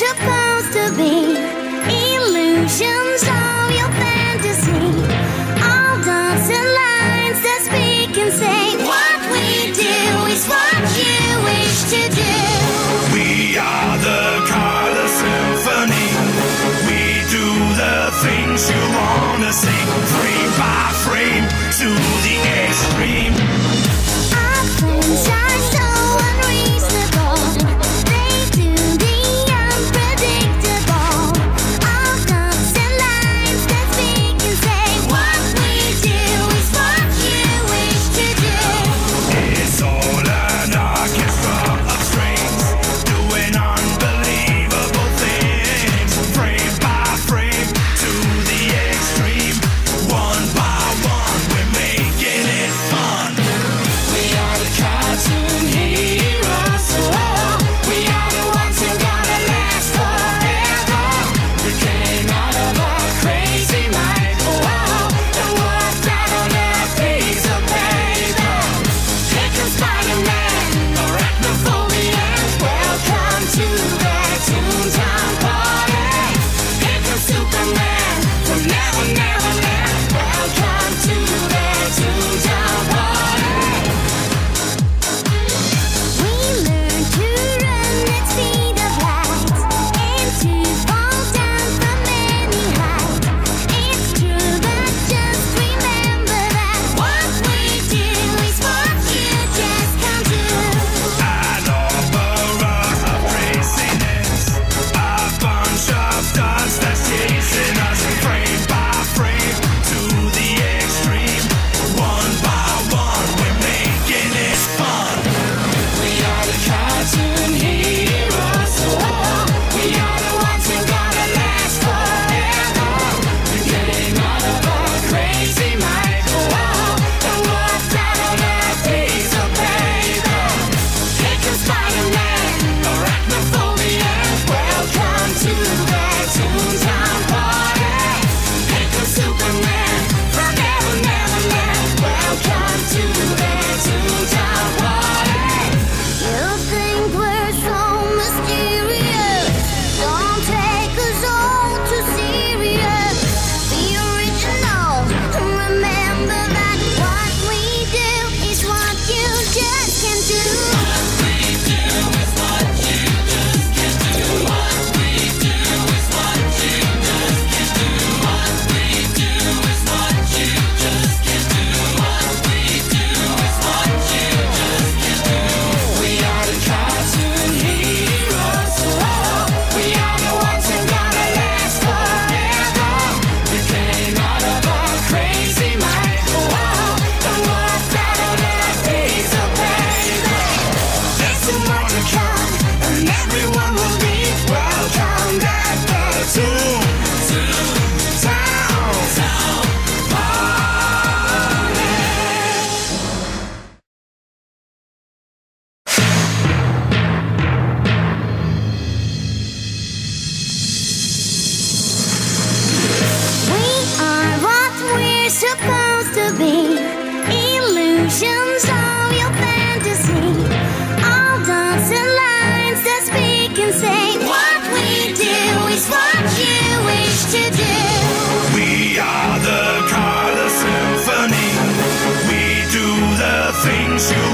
took